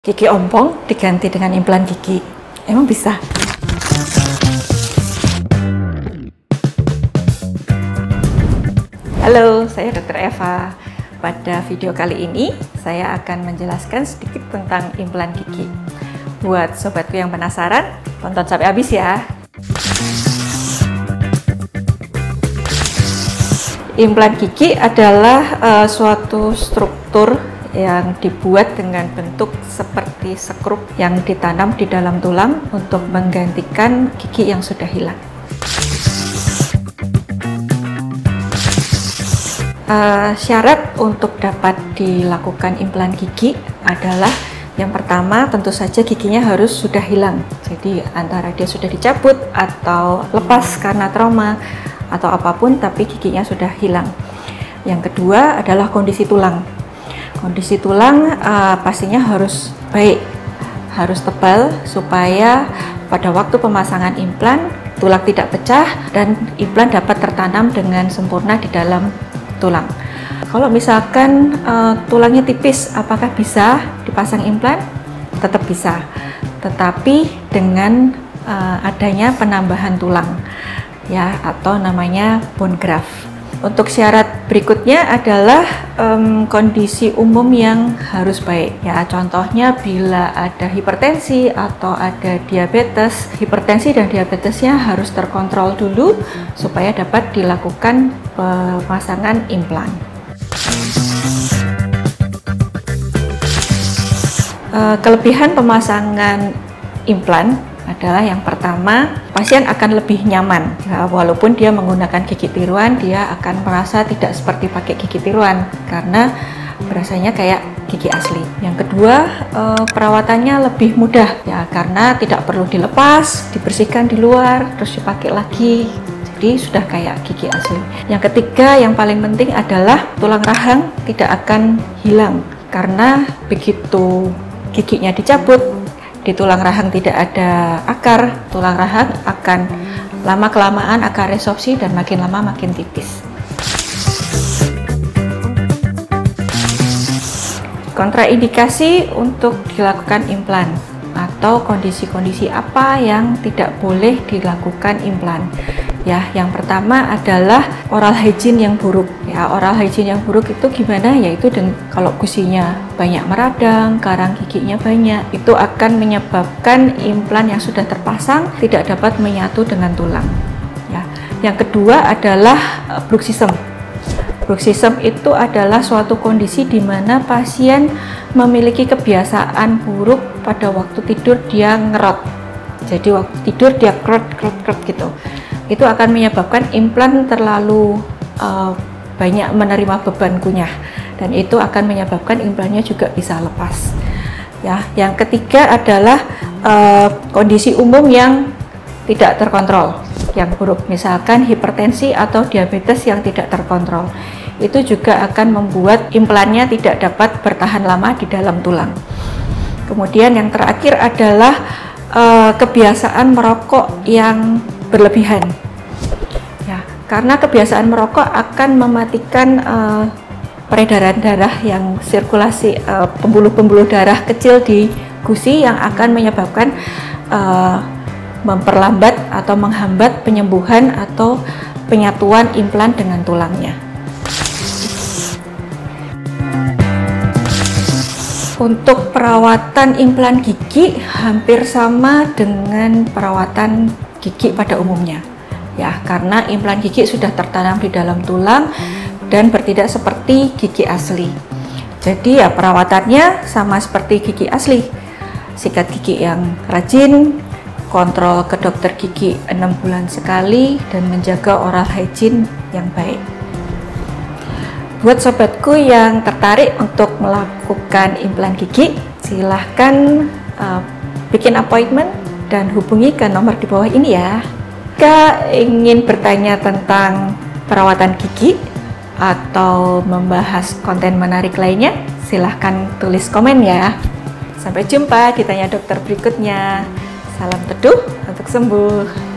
Gigi ompong diganti dengan implan gigi. Emang bisa? Halo, saya Dr. Eva. Pada video kali ini, saya akan menjelaskan sedikit tentang implan gigi. Buat sobatku yang penasaran, tonton sampai habis ya. Implan gigi adalah uh, suatu struktur yang dibuat dengan bentuk seperti sekrup yang ditanam di dalam tulang untuk menggantikan gigi yang sudah hilang. Uh, syarat untuk dapat dilakukan implan gigi adalah yang pertama tentu saja giginya harus sudah hilang. Jadi antara dia sudah dicabut atau lepas karena trauma atau apa pun tapi giginya sudah hilang. Yang kedua adalah kondisi tulang Kondisi tulang uh, pastinya harus baik, harus tebal supaya pada waktu pemasangan implan tulang tidak pecah dan implan dapat tertanam dengan sempurna di dalam tulang. Kalau misalkan uh, tulangnya tipis, apakah bisa dipasang implan? Tetap bisa, tetapi dengan uh, adanya penambahan tulang ya atau namanya bone graft. Untuk syarat berikutnya adalah um, kondisi umum yang harus baik. Ya, contohnya bila ada hipertensi atau ada diabetes, hipertensi dan diabetesnya harus terkontrol dulu supaya dapat dilakukan pemasangan implan. Uh, kelebihan pemasangan implan adalah yang pertama pasien akan lebih nyaman ya, walaupun dia menggunakan gigi tiruan dia akan merasa tidak seperti pakai gigi tiruan karena berasanya kayak gigi asli. Yang kedua eh, perawatannya lebih mudah ya karena tidak perlu dilepas, dibersihkan di luar terus dipakai lagi. Jadi sudah kayak gigi asli. Yang ketiga yang paling penting adalah tulang rahang tidak akan hilang karena begitu giginya dicabut di tulang rahang tidak ada akar, tulang rahang akan lama kelamaan akar resorpsi dan makin lama makin tipis. Kontraindikasi untuk dilakukan implan atau kondisi-kondisi apa yang tidak boleh dilakukan implan ya yang pertama adalah oral hygiene yang buruk. Ya oral hygiene yang buruk itu gimana? Yaitu dan kalau gusinya banyak meradang karang giginya banyak itu akan menyebabkan implan yang sudah terpasang tidak dapat menyatu dengan tulang. Ya yang kedua adalah uh, bruxism bruxism itu adalah suatu kondisi di mana pasien memiliki kebiasaan buruk pada waktu tidur dia ngerot. Jadi waktu tidur dia krot krot krot gitu itu akan menyebabkan implan terlalu uh, banyak menerima beban kunyah dan itu akan menyebabkan implannya juga bisa lepas. Ya, yang ketiga adalah uh, kondisi umum yang tidak terkontrol, yang buruk, misalkan hipertensi atau diabetes yang tidak terkontrol. Itu juga akan membuat implannya tidak dapat bertahan lama di dalam tulang. Kemudian yang terakhir adalah uh, kebiasaan merokok yang berlebihan. Karena kebiasaan merokok akan mematikan uh, peredaran darah yang sirkulasi uh, pembuluh-pembuluh darah kecil di gusi yang akan menyebabkan uh, memperlambat atau menghambat penyembuhan atau penyatuan implan dengan tulangnya. Untuk perawatan implan gigi hampir sama dengan perawatan gigi pada umumnya. Ya, karena implan gigi sudah tertanam di dalam tulang dan bertindak seperti gigi asli. Jadi ya perawatannya sama seperti gigi asli. Sikat gigi yang rajin, kontrol ke dokter gigi 6 bulan sekali dan menjaga oral hygiene yang baik. Buat sobatku yang tertarik untuk melakukan implan gigi, silahkan uh, bikin appointment dan hubungi ke nomor di bawah ini ya. Jika ingin bertanya tentang perawatan gigi atau membahas konten menarik lainnya, silahkan tulis komen ya. Sampai jumpa di tanya dokter berikutnya. Salam teduh untuk sembuh.